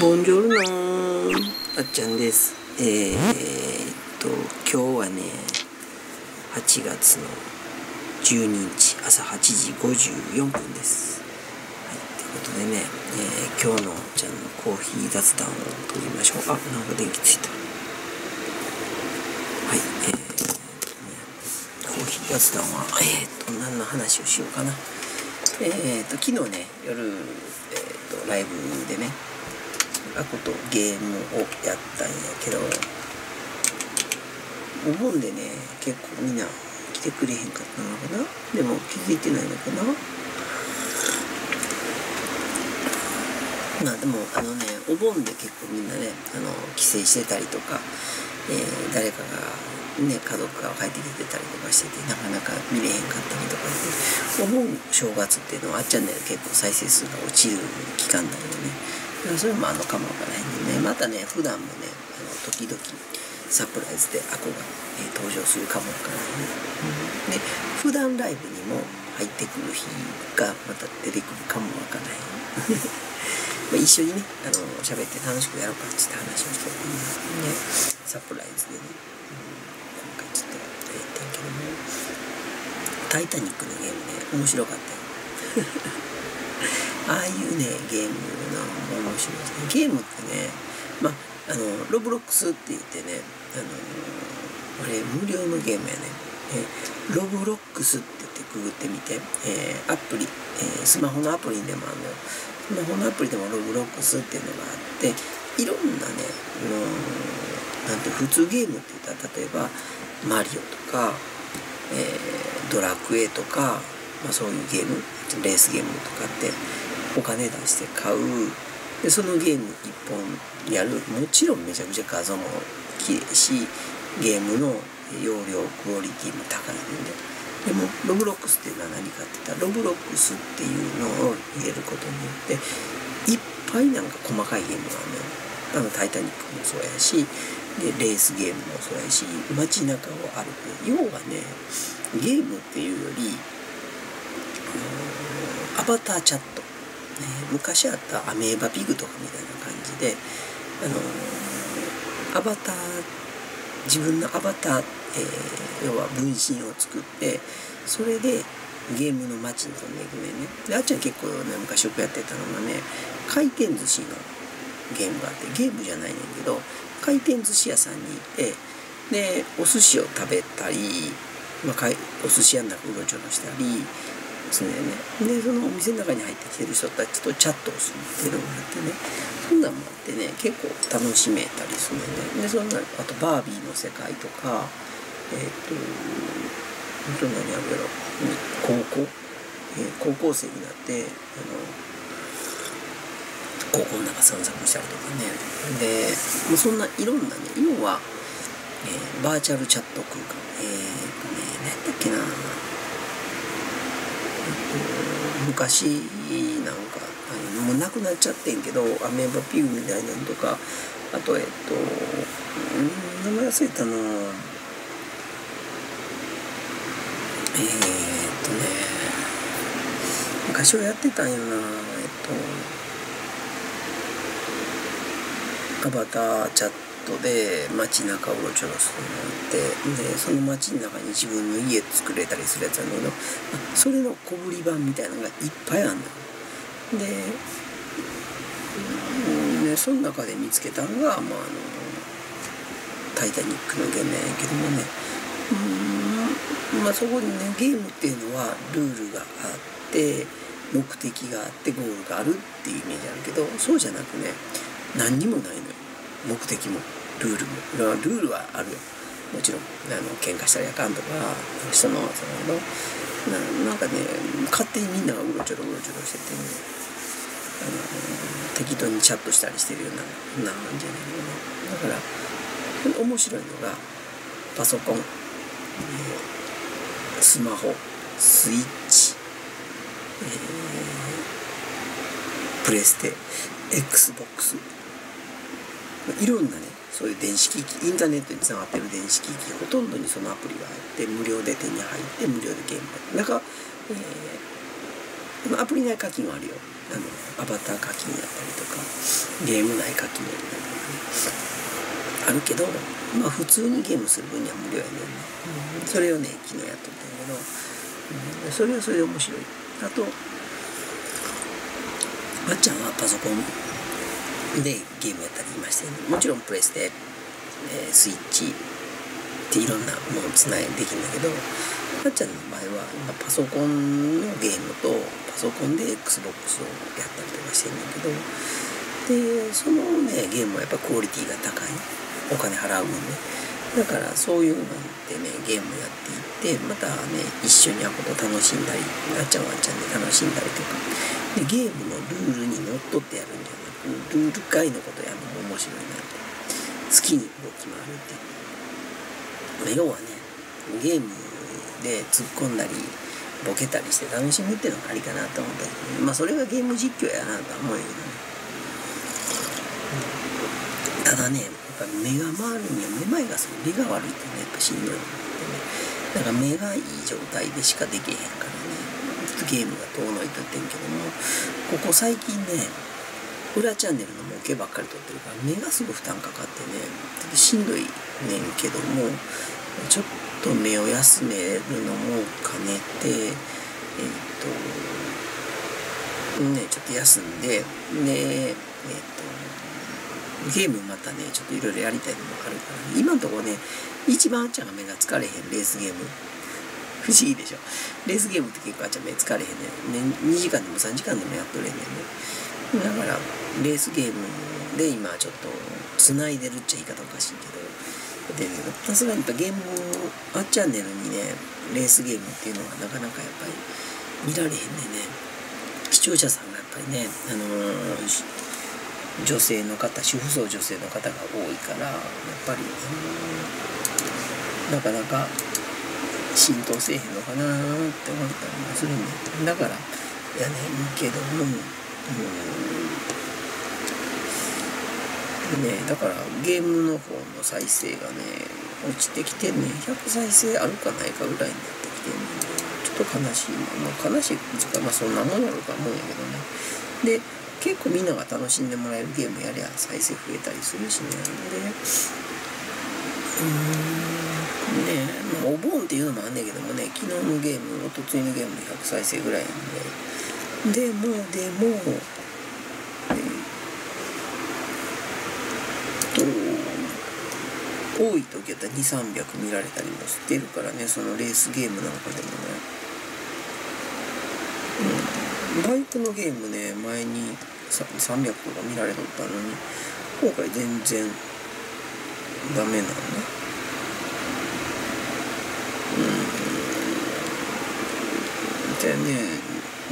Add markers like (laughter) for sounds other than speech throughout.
ボンジョルノあっちゃんです。えー、っと今日はね8月の12日朝8時54分です。はい。ということでね、えー、今日のちゃんのコーヒー雑談を取りましょう。あなんか電気ついた。はい。えー、ね、コーヒー雑談はえー、っと何の話をしようかな。えー、っと昨日ね夜、えー、っとライブでねアコと？ゲームをやったんやけどお盆でね結構みんな来てくれへんかったのかな？でも気づいてないのかな？まあでもあのねお盆で結構みんなねあの帰省してたりとか、えー、誰かがね家族が帰ってきてたりとかしててなかなか見れへんかったりとかってお盆正月っていうのはあっちゃんね結構再生数が落ちる期間だよね。それもあのかもわからへんでね。またね普段もねあの時々サプライズでアコが、えー、登場するかもわからへん、うん、で普段ライブにも入ってくる日がまた出てくるかもわからへん。(laughs) まあ一緒にねあの喋って楽しくやろうかって話をしてるんで、ね、サプライズでね、うん、今回ちょっとやってんけども「タイタニック」のゲームね面白かったよ (laughs) ああいうねゲームの面白いですね。ゲームってねまああのロブロックスって言ってねあのこれ無料のゲームやね、えロブロックスって言ってググってみて、えー、アプリ、えー、スマホのアプリでもあのスマホのアプリでもロブロックスっていうのがあっていろんなねのなんて普通ゲームって言ったら例えばマリオとか、えー、ドラクエとか、まあ、そういうゲームレースゲームとかってお金出して買う。でそのゲーム1本やる。もちろんめちゃくちゃ画像も綺麗しゲームの容量クオリティも高いんで。でもロブロックスっていうのは何かって言ったらロブロックスっていうのを入れることによっていっぱいなんか細かいゲームがあるのよ。あのタイタニックもそうやしでレースゲームもそうやし街中を歩く。要はねゲームっていうよりアバターチャットね、昔あったアメーバピグとかみたいな感じであのアバター自分のアバター、えー、要は分身を作ってそれでゲームの街に飛んでいくね。であっちゃん結構ね昔よくやってたのがね回転寿司のゲームがあってゲームじゃないねんけど回転寿司屋さんに行ってでお寿司を食べたり、まあ、お寿司屋の中うろちょろしたり常ね。でそのお店の中に入ってきてる人たちとチャットをするっていうのがあってね。そんなんもあってね結構楽しめたりするね。でそんなあとバービーの世界とかえっ、ー、と本当何やるやろ。高校、えー、高校生になってあの高校の中散策したりとかね。でもうそんないろんなね要は、えー、バーチャルチャット空間。えっ、とね何だっけな。昔なんかもうなくなっちゃってんけどアメーバピューみたいなのとかあとえっと名前忘れたな。えー、っとね昔はやってたんやな。えっとアバターチャットトで街中をうろちょろするのってでその街の中に自分の家作れたりするやつなんだけどそれの小ぶり版みたいなのがいっぱいあるのよ。ででその中で見つけたのが、まあ、あの「タイタニック」のゲームやけどもねうんまあそこにねゲームっていうのはルールがあって目的があってゴールがあるっていうイメージあるけどそうじゃなくね何にもないのよ目的も。ルールもルールはあるよ。もちろんあの喧嘩したらあかんとか人のそのななんかね勝手にみんながうろちょろうろちょろしてて、ね、あの適当にチャットしたりしてるようなな感じやねんけどだから面白いのがパソコン、スマホスイッチ、えー、プレステ XBOX いろんなねそういう電子機器インターネットにつながってる電子機器ほとんどにそのアプリが入って無料で手に入って無料でゲームが中、えー、アプリ内課金はあるよ。あのアバター課金やったりとかゲーム内課金やったりとかねあるけどまあ普通にゲームする分には無料やねんね、うん、それをね昨日やっとったんやけど、うん、それはそれで面白い。あとまっちゃんはパソコンでゲームやったりまして、ね、もちろんプレステ、えー、スイッチっていろんなものつないできるんだけどまっちゃんの場合は今パソコンのゲームとパソコンで XBOX をやったりとかしてるんだけどでそのねゲームはやっぱクオリティが高い。お金払うもんねだからそういうのでねゲームやっていってまたね一緒に会うこと楽しんだりあっちゃんはあっちゃんで楽しんだりとか。でゲームのルールにのっとってやるんじゃなくルール外のことやるの面白いなって好きに動き回るっていう要はねゲームで突っ込んだりボケたりして楽しむっていうのがありかなと思ったけど、ね、まあそれがゲーム実況やなとは思うよね、ただねやっぱ目が回るにはめまいがする目が悪いってねやっぱしんどいもんね。だから目がいい状態でしかできへんからね。ゲームが遠のいとってんけどもここ最近ね裏チャンネルの模型ばっかり撮ってるから目がすぐ負担かかってねしんどいねんけどもちょっと目を休めるのも兼ねてえっ、とねちょっと休んででえっ、とゲームまたねちょっといろいろやりたいのもあるから、ね、今のところね一番あっちゃんが目が疲れへんレースゲーム。(laughs) 不思議でしょ。レースゲームって結構あっちゃん目疲れへんねん。ね2時間でも3時間でもやっとれへんねんね。だからレースゲームで今ちょっとつないでるっちゃ言い方おかしいけどでさすがにやっぱゲームあっチャンネルにねレースゲームっていうのはなかなかやっぱり見られへんねんね。視聴者さんがやっぱりねあのー、女性の方主婦層女性の方が多いからやっぱり、あのー、なかなか浸透せえへんのかなって思ったりもするんだだからやねんけども、うん、ねだからゲームの方の再生がね落ちてきてね100再生あるかないかぐらいになってきてねちょっと悲しい。まあ悲しいっていうかまあそんなもんやろうと思うんやけどね。で結構みんなが楽しんでもらえるゲームやりゃ再生増えたりするしね。でうん。ねまあお盆っていうのもあんねんけどもね昨日のゲームおとついのゲーム100再生ぐらいなんで。でもでも。と多い時やったら2300見られたりもしてるからねそのレースゲームなんかでもね、うん、バイクのゲームね前に300とか見られとったのに今回全然ダメなのねてね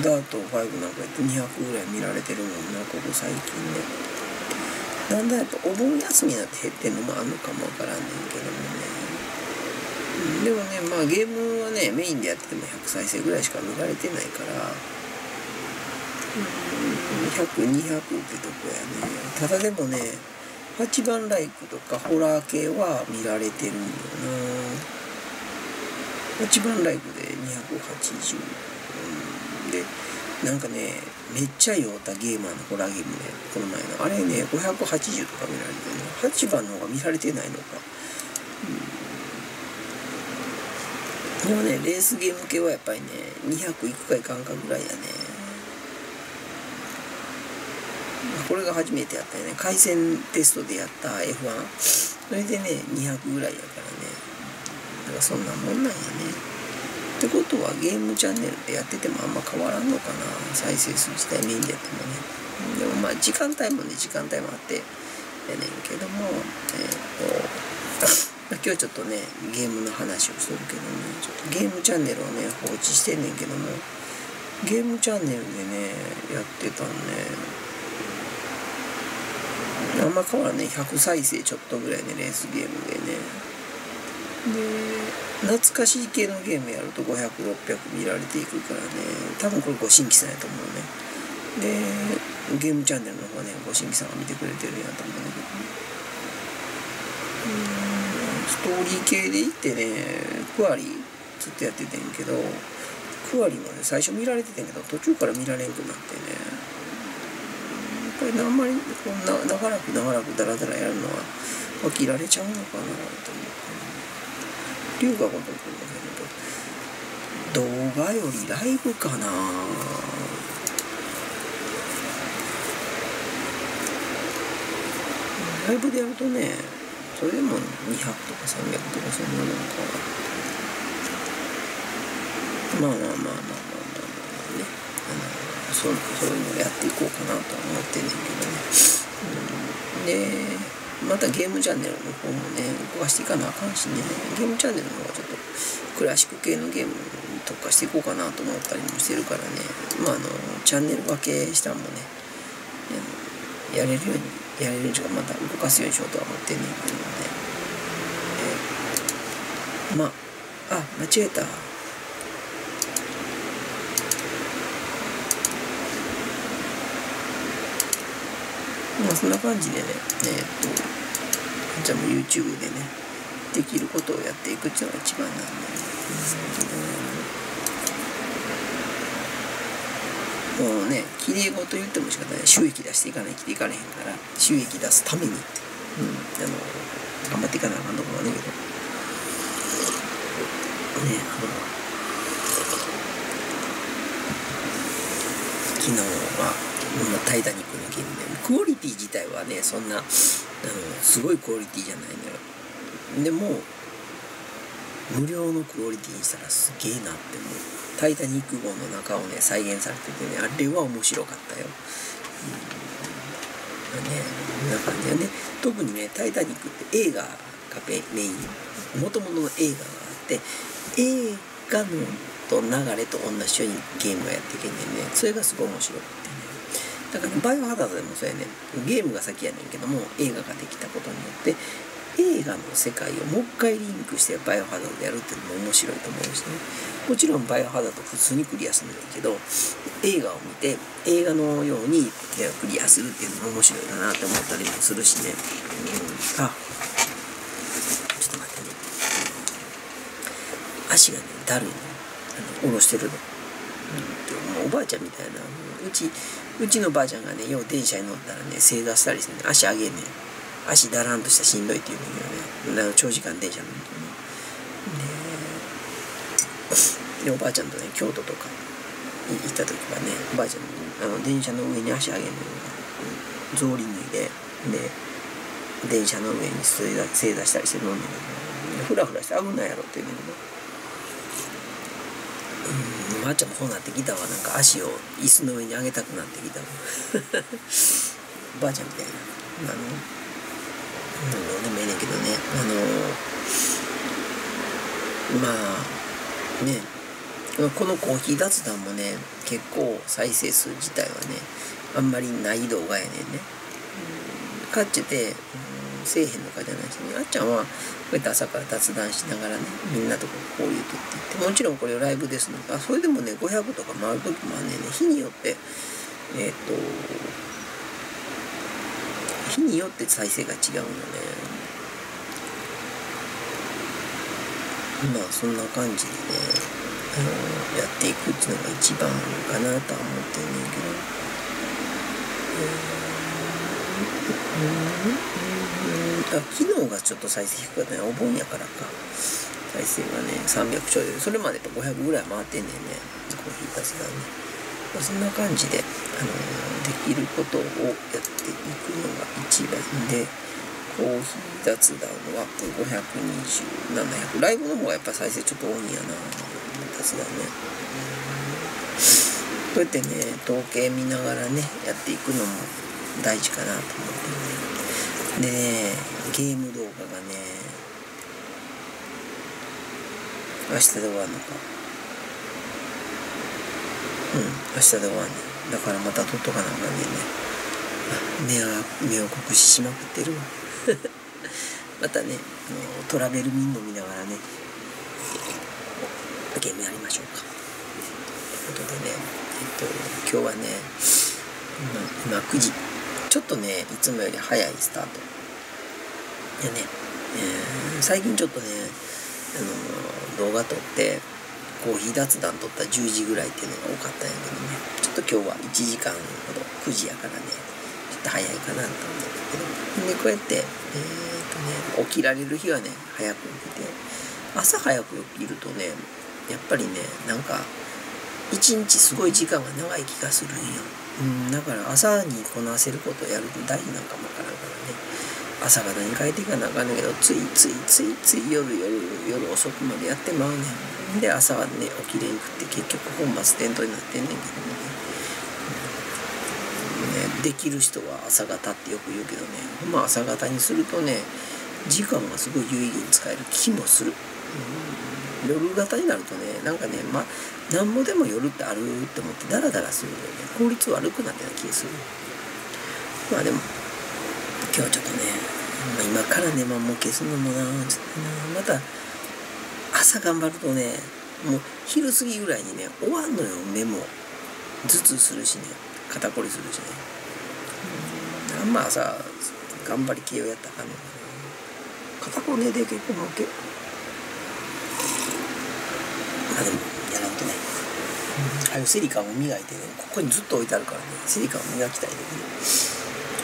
ダート5なんかやって200ぐらい見られてるもんなここ最近ね。だんだんやっぱお盆休みになって減ってんのもあんのかもわからんねんけどもね。でもねまあゲームはねメインでやってても100再生ぐらいしか見られてないから100200ってとこやね。ただでもね8番ライクとかホラー系は見られてるんよな。8番ライクで280なんかねめっちゃ酔ったゲーマーのホラーゲームねこの前の。あれね580とか見られてね8番の方が見られてないのか、うん、でもねレースゲーム系はやっぱりね200いくかいかんかぐらいやね。これが初めてやったよね。回線テストでやった F1 それでね200ぐらいやからね。だかそんなもんなんやね。ってことはゲームチャンネルでやっててもあんま変わらんのかな。再生数自体メインでやってもね。でもまあ時間帯もね時間帯もあってやねんけどもえっ、(coughs) ー、と今日ちょっとねゲームの話をしとるけどねちょっとゲームチャンネルをね放置してんねんけどもゲームチャンネルでねやってたんねあんま変わらんね。100再生ちょっとぐらいねレースゲームでね。で懐かしい系のゲームやると500600見られていくからね。多分これご新規さんやと思うね。でゲームチャンネルの方はねご新規さんが見てくれてるんやと思うんだけどうんストーリー系でいってねクワリずっとやっててんけどクワリもね最初見られててんけど途中から見られんくなってね。ぱりあんまりこんな長らく長らくダラダラやるのは飽きられちゃうのかなと思って龍が如くだけど動画よりライブかな。ライブでやるとねそれでも200とか300とかそんなのか。まあまあまあまあまあまあまあね。あのそうそういうのをやっていこうかなとは思ってんねんけどね、うん、でまたゲームチャンネルの方もね動かしていかなあかんしね。ゲームチャンネルの方がちょっとクラシック系のゲームに特化していこうかなと思ったりもしてるからね。まああのチャンネル分けしたんもねやれるようにやれる時間また動かすようにしようとは思ってんねんけどね、えまああ間違えた。まあそんな感じでね、えー、っと、じゃあもう YouTube でね、できることをやっていくっていうのが一番なんで、もうね、きれい事言っても仕方ない。収益出していかないといかれへんから、収益出すために、うん、あの、頑張っていかなあかんところはねけど、ね、あの、昨日は、タイタニックの件で。クオリティ自体はねそんなあのすごいクオリティじゃないのよ。でも無料のクオリティにしたらすげえなって思う。タイタニック号の中をね再現されててねあれは面白かったよ、うん、ねこんな感じでね。特にね「タイタニック」って映画がメイン。もともとの映画があって映画のと流れと同じようにゲームをやっていけんねんね。それがすごい面白くてね。だから、バイオハザードでもそうやね。ゲームが先やねんけども映画ができたことによって映画の世界をもう一回リンクしてバイオハザードやるっていうのも面白いと思うしね。もちろんバイオハザード普通にクリアするんだけど映画を見て映画のようにクリアするっていうのも面白いかなって思ったりもするしね、うん、あちょっと待ってね。足がねだるいの下ろしてるの、うん、もうおばあちゃんみたいな。うちうちのばあちゃんがねよう電車に乗ったらね正座したりしてね足上げんね足だらんとしたしんどいって言うんだけどね。長時間電車乗るとねでおばあちゃんとね京都とか行った時はねおばあちゃんあの電車の上に足上げんのよ草履脱いでで電車の上に正座正座したりして飲んでるのふらふらして危ないやろって言うんだけど。ばあちゃんもそうなってきたわ。なんか足を椅子の上に上げたくなってきた。(laughs) わばあちゃんみたいな。あのどうでもいいねんけどね。あのまあね。このコーヒー雑談もね結構再生数自体はねあんまりない動画やねんね。かっちゅて、せえへんのかじゃないしねあっちゃんはこうやって朝から雑談しながらねみんなとこういうとって言ってもちろんこれライブですのかそれでもね500とか回る時もあんね日によってえっ、と日によって再生が違うのねまあそんな感じでねあのやっていくっていうのが一番かなとは思ってんねんけど、うんうんうんえーあ昨日がちょっと再生低かったね。お盆やからか。再生がね300ちょいでそれまでやっぱ500ぐらい回ってんねんね。コーヒーたちがね、まあ、そんな感じで、あのー、できることをやっていくのが一番でコーヒー雑談は520700ライブの方がやっぱ再生ちょっと多いんやな。雑談ね。こうやってね統計見ながらねやっていくのも大事かなと思ってね。でねゲーム動画がね明日で終わるのか。うん明日で終わんね。だからまた撮っとかなあかねんね。目は目を酷使しまくってるわ。(laughs) またねあのトラベルミンの見ながらねゲームやりましょうか。ということでねえっと今日はね今今9時。ちょっとねいつもより早いスタート。でね、えー、最近ちょっとね、あの動画撮ってコーヒー雑談撮った10時ぐらいっていうのが多かったんやけどね。ちょっと今日は1時間ほど9時やからねちょっと早いかなと思うんだけど。でこうやってえー、っとね起きられる日はね早く起きて朝早く起きるとねやっぱりねなんか一日すごい時間が長い気がするんよ、うん、だから朝にこなせることをやると大事なんかもわからんからね。朝方に変えていかなあかんねんけどついついついつい夜夜夜遅くまでやってまうねん。で朝はね起きれんくって結局本末転倒になってんねんけどね,、うん、ねできる人は朝方ってよく言うけどね。ほんま朝方にするとね時間がすごい有意義に使える気もする、うん、夜型になるとねなんかねまあなんぼでも夜ってあるって思ってダラダラするので、ね、効率悪くなってな気がする。まあでも今日はちょっとね、まあ、今からね、まあ、も消すのもなちょっとな。また朝頑張るとねもう昼過ぎぐらいにね終わんのよ。目も頭痛するしね。肩こりするしね。あんま朝頑張り系をやったらあかんの肩こりで結構負けあでもやらんとね。ああいセリカも磨いてねここにずっと置いてあるからねセリカも磨きたいでね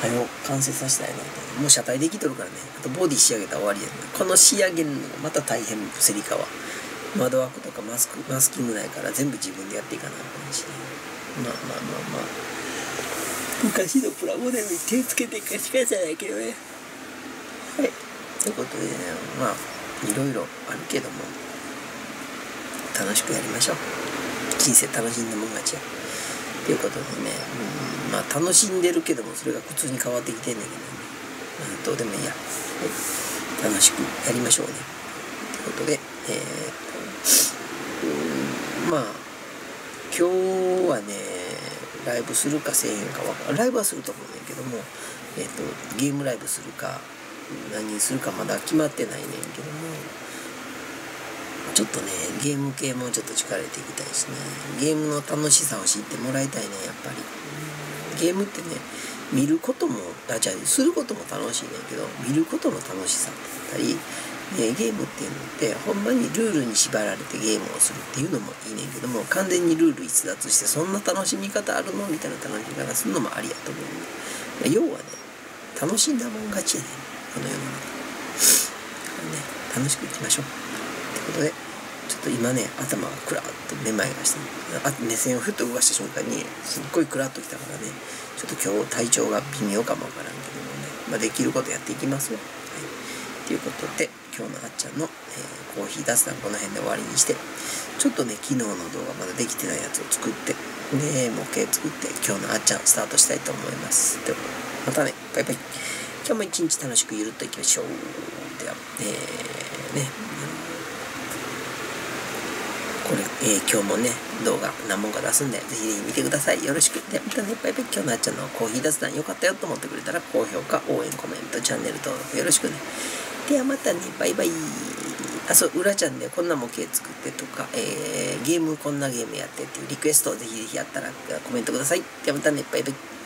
はよ完成させたいなと。もう車体できとるからね。あとボディ仕上げたら終わりやねこの仕上げるのがまた大変セリカは。窓枠とかマスクマスキングないから全部自分でやっていかなあかんしね。まあまあまあまあ。昔のプラモデルに手つけていかしかじゃないけどね。はい。ということでねまあいろいろあるけども。楽しくやりましょう。人生楽しんだもん勝ちや。ということでね、うん、まあ楽しんでるけどもそれが苦痛に変わってきてんねんけどね、まあ、どうでもいいや、はい、楽しくやりましょうね。ということでえー、っと、まあ今日はねライブするかせえへんかわライブはすると思うねんけども、えー、っとゲームライブするか何にするかまだ決まってないねんけどもちょっとねゲーム系もちょっと力入れていきたいしね。ゲームの楽しさを知ってもらいたいねやっぱり。ゲームってね見ることもあじゃあすることも楽しいねんけど見ることの楽しさだったり、ね、ゲームっていうのってほんまにルールに縛られてゲームをするっていうのもいいねんけども完全にルール逸脱してそんな楽しみ方あるのみたいな楽しみ方するのもありやと思う。んで要はね楽しんだもん勝ちやねん。この世の中。ね楽しくいきましょう。ことでちょっと今ね頭がクラッとめまいがしてあ目線をふっと動かした瞬間にすっごいクラッときたからねちょっと今日体調が微妙かもわからんけどもね、まあ、できることやっていきますよ。はい、ということで今日のあっちゃんの、えー、コーヒー脱談この辺で終わりにしてちょっとね昨日の動画まだできてないやつを作ってで模型作って今日のあっちゃんスタートしたいと思います。ではまたねバイバイ。今日も一日楽しくゆるっといきましょう。では、えー、ねこれ、えー、今日もね、動画何本か出すんで、ぜひぜひ見てください。よろしく。で、またね、バイバイ。今日のあっちゃんのコーヒー雑談良かったよと思ってくれたら、高評価、応援、コメント、チャンネル登録よろしくね。ではまたね、バイバイ。あ、そう、裏ちゃんでこんな模型作ってとか、えー、ゲームこんなゲームやってっていうリクエストをぜひぜひやったらコメントください。ではまたね、バイバイ。